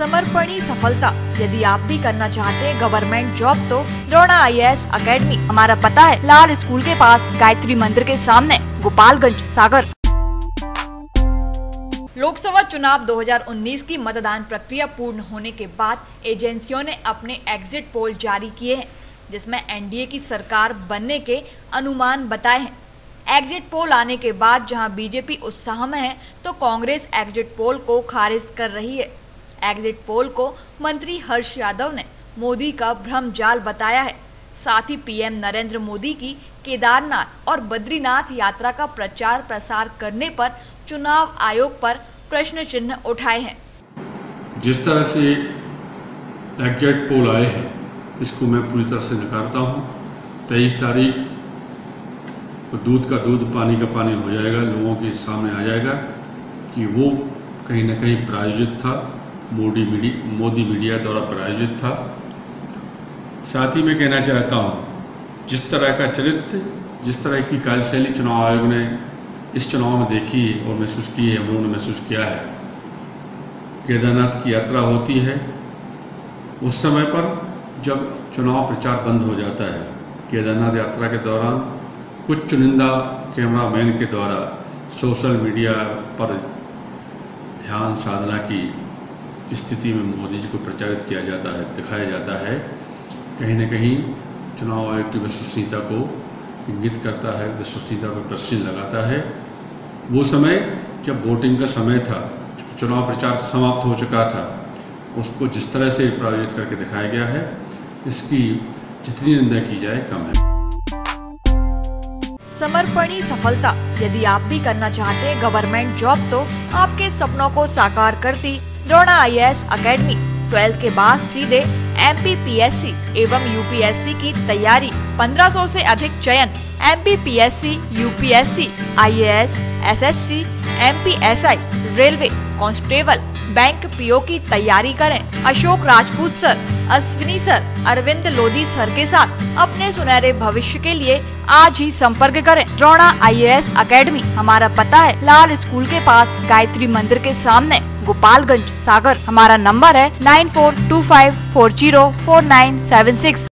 समर्पणी सफलता। यदि आप भी करना चाहते हैं गवर्नमेंट जॉब तो द्रोणा आई एस अकेडमी, हमारा पता है, लाल स्कूल के पास, गायत्री मंदिर के सामने, गोपालगंज सागर। लोकसभा चुनाव 2019 की मतदान प्रक्रिया पूर्ण होने के बाद, एजेंसियों ने अपने एग्जिट पोल जारी किए हैं, जिसमें एनडीए की सरकार बनने के अनुमान बताए हैं। एग्जिट पोल आने के बाद, जहाँ बीजेपी उत्साह में है तो कांग्रेस एग्जिट पोल को खारिज कर रही है। एग्जिट पोल को मंत्री हर्ष यादव ने मोदी का भ्रम जाल बताया है। साथ ही पीएम नरेंद्र मोदी की केदारनाथ और बद्रीनाथ यात्रा का प्रचार प्रसार करने पर चुनाव आयोग पर प्रश्न चिन्ह उठाए हैं। जिस तरह से एग्जिट पोल आए हैं, इसको मैं पूरी तरह से नकारता हूँ। तेईस तारीख को दूध का दूध, पानी का पानी हो जाएगा, लोगों के सामने आ जाएगा कि वो कहीं ना कहीं प्रायोजित था। मोदी मीडिया मोदी मीडिया द्वारा प्रायोजित था। साथ ही मैं कहना चाहता हूँ, जिस तरह का चरित्र, जिस तरह की कार्यशैली चुनाव आयोग ने इस चुनाव में देखी और महसूस की है हम लोगों ने महसूस किया है। केदारनाथ की यात्रा होती है। उस समय पर जब चुनाव प्रचार बंद हो जाता है, केदारनाथ यात्रा के दौरान कुछ चुनिंदा कैमरामैन के द्वारा सोशल मीडिया पर ध्यान साधना की स्थिति में मोदी जी को प्रचारित किया जाता है, दिखाया जाता है। कहीं ना कहीं चुनाव आयोग की विश्वसनीयता को इंगित करता है, विश्वसनीयता पर प्रश्न लगाता है। वो समय जब वोटिंग का समय था, चुनाव प्रचार समाप्त हो चुका था, उसको जिस तरह से प्रायोजित करके दिखाया गया है, इसकी जितनी निंदा की जाए, कम है। समर्पणी सफलता। यदि आप भी करना चाहते हैं गवर्नमेंट जॉब तो आपके सपनों को साकार करती द्रोणा आई अकेडमी, ट्वेल्थ के बाद सीधे एमपीपीएससी एवं यूपीएससी की तैयारी। 1500 से अधिक चयन M P P S C U P S C I S S S C M P S I railway, constable, bank PO की तैयारी करें। Ashok Rajput sir, Ashwini sir, Arvind Lodhi sir के साथ अपने सुनहरे भविष्य के लिए आज ही संपर्क करें। द्रोणा आईएएस एकेडमी हमारा पता है, लाल स्कूल के पास, गायत्री मंदिर के सामने। गोपालगंज सागर। हमारा नंबर है nine four two five four zero four nine seven six.